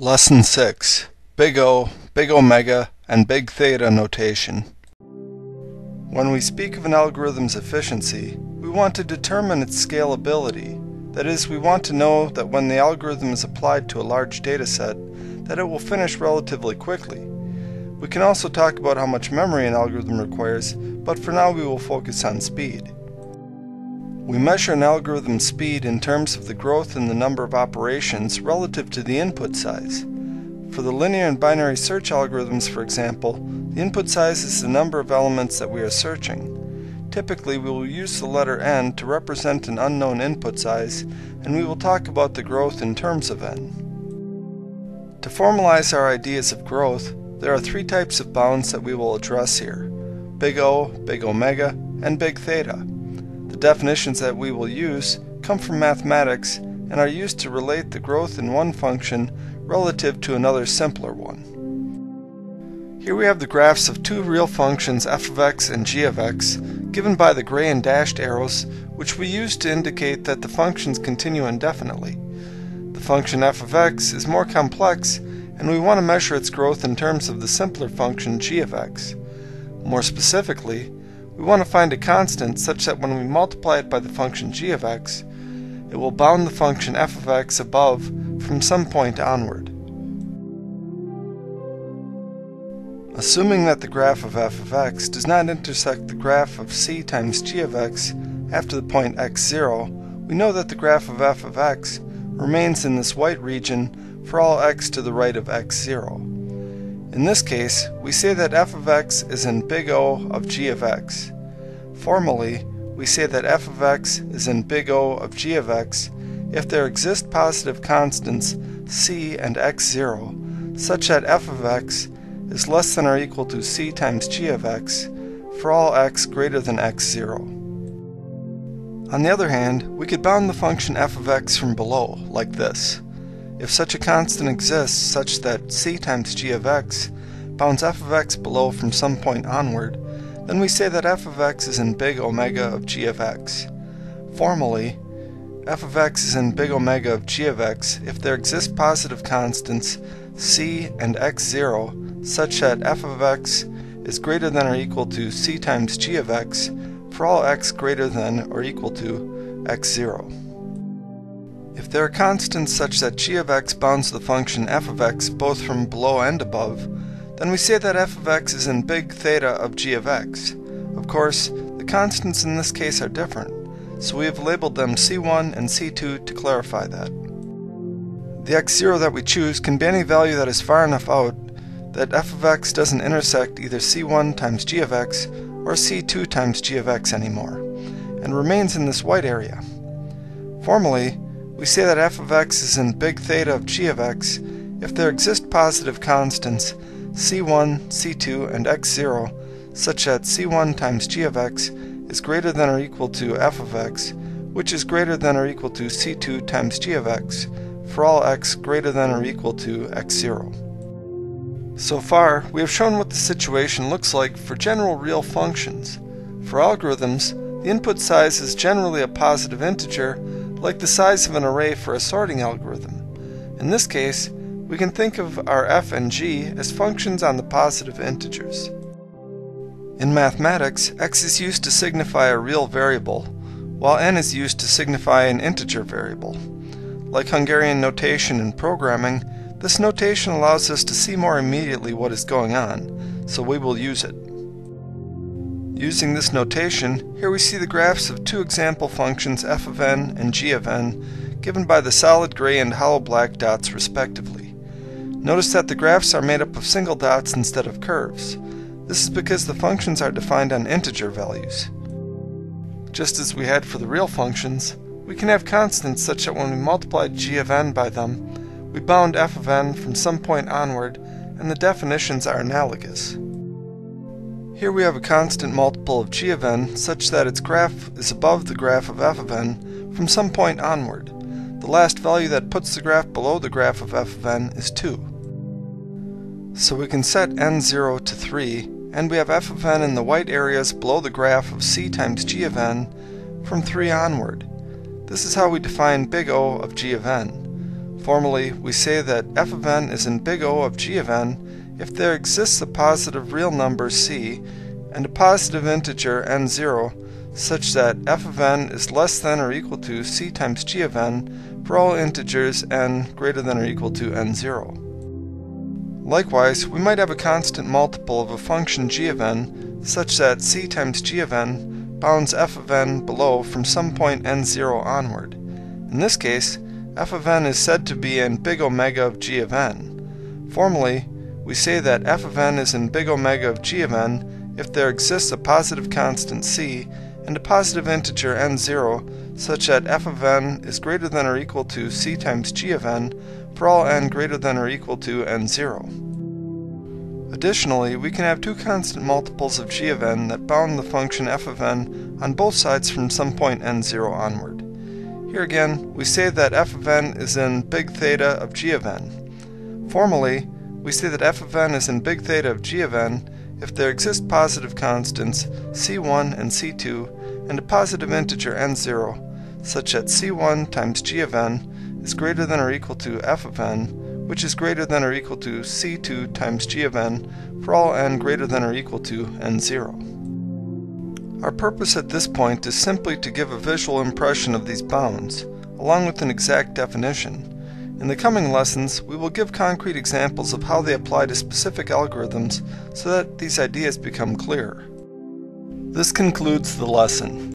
Lesson 6 Big O, Big Omega, and Big Theta Notation. When we speak of an algorithm's efficiency, we want to determine its scalability. That is, we want to know that when the algorithm is applied to a large dataset, that it will finish relatively quickly. We can also talk about how much memory an algorithm requires, but for now we will focus on speed. We measure an algorithm's speed in terms of the growth in the number of operations relative to the input size. For the linear and binary search algorithms, for example, the input size is the number of elements that we are searching. Typically, we will use the letter n to represent an unknown input size, and we will talk about the growth in terms of n. To formalize our ideas of growth, there are three types of bounds that we will address here big O, big omega, and big theta. The definitions that we will use come from mathematics and are used to relate the growth in one function relative to another simpler one. Here we have the graphs of two real functions f of x and g of x, given by the gray and dashed arrows, which we use to indicate that the functions continue indefinitely. The function f of x is more complex and we want to measure its growth in terms of the simpler function g of x. More specifically, we want to find a constant such that when we multiply it by the function g of x, it will bound the function f of x above from some point onward. Assuming that the graph of f of x does not intersect the graph of c times g of x after the point x0, we know that the graph of f of x remains in this white region for all x to the right of x0. In this case, we say that f of x is in big O of g of x. Formally, we say that f of x is in big O of g of x if there exist positive constants c and x0 such that f of x is less than or equal to c times g of x for all x greater than x0. On the other hand, we could bound the function f of x from below, like this. If such a constant exists such that c times g of x bounds f of x below from some point onward, then we say that f of x is in big omega of g of x. Formally, f of x is in big omega of g of x if there exist positive constants c and x0 such that f of x is greater than or equal to c times g of x for all x greater than or equal to x0. There are constants such that g of x bounds the function f of x both from below and above, then we say that f of x is in big theta of g of x. Of course, the constants in this case are different, so we have labeled them c1 and c2 to clarify that. The x0 that we choose can be any value that is far enough out that f of x doesn't intersect either c1 times g of x or c2 times g of x anymore, and remains in this white area. Formally, we say that f of x is in big theta of g of x if there exist positive constants c1, c2, and x0 such that c1 times g of x is greater than or equal to f of x, which is greater than or equal to c2 times g of x for all x greater than or equal to x0. So far, we have shown what the situation looks like for general real functions. For algorithms, the input size is generally a positive integer like the size of an array for a sorting algorithm. In this case, we can think of our f and g as functions on the positive integers. In mathematics, x is used to signify a real variable, while n is used to signify an integer variable. Like Hungarian notation in programming, this notation allows us to see more immediately what is going on, so we will use it. Using this notation, here we see the graphs of two example functions f of n and g of n, given by the solid gray and hollow black dots respectively. Notice that the graphs are made up of single dots instead of curves. This is because the functions are defined on integer values. Just as we had for the real functions, we can have constants such that when we multiply g of n by them, we bound f of n from some point onward, and the definitions are analogous. Here we have a constant multiple of g of n such that its graph is above the graph of f of n from some point onward. The last value that puts the graph below the graph of f of n is 2. So we can set n0 to 3, and we have f of n in the white areas below the graph of c times g of n from 3 onward. This is how we define big O of g of n. Formally, we say that f of n is in big O of g of n if there exists a positive real number c and a positive integer n0 such that f of n is less than or equal to c times g of n for all integers n greater than or equal to n0. Likewise, we might have a constant multiple of a function g of n such that c times g of n bounds f of n below from some point n0 onward. In this case, f of n is said to be in big omega of g of n. Formally, we say that f of n is in big omega of g of n if there exists a positive constant c and a positive integer n0 such that f of n is greater than or equal to c times g of n for all n greater than or equal to n0. Additionally, we can have two constant multiples of g of n that bound the function f of n on both sides from some point n0 onward. Here again, we say that f of n is in big theta of g of n. Formally, we see that f of n is in big theta of g of n if there exist positive constants c1 and c2 and a positive integer n0 such that c1 times g of n is greater than or equal to f of n, which is greater than or equal to c2 times g of n for all n greater than or equal to n0. Our purpose at this point is simply to give a visual impression of these bounds, along with an exact definition. In the coming lessons, we will give concrete examples of how they apply to specific algorithms so that these ideas become clearer. This concludes the lesson.